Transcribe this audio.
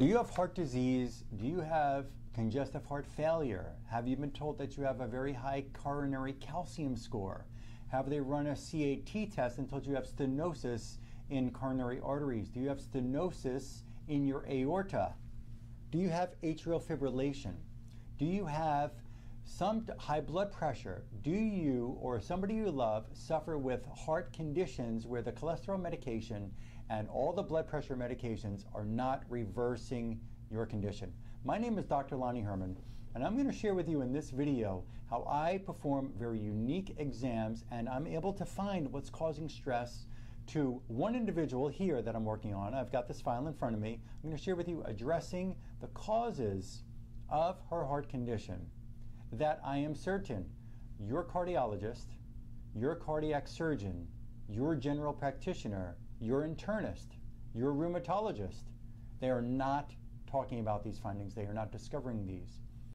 Do you have heart disease? Do you have congestive heart failure? Have you been told that you have a very high coronary calcium score? Have they run a CAT test and told you have stenosis in coronary arteries? Do you have stenosis in your aorta? Do you have atrial fibrillation? Do you have some high blood pressure? Do you or somebody you love suffer with heart conditions where the cholesterol medication and all the blood pressure medications are not reversing your condition? My name is Dr. Lonnie Herman, and I'm going to share with you in this video how I perform very unique exams and I'm able to find what's causing stress to one individual here that I'm working on. I've got this file in front of me. I'm going to share with you addressing the causes of her heart condition that I am certain your cardiologist, your cardiac surgeon, your general practitioner, your internist, your rheumatologist, they are not talking about these findings. They are not discovering these.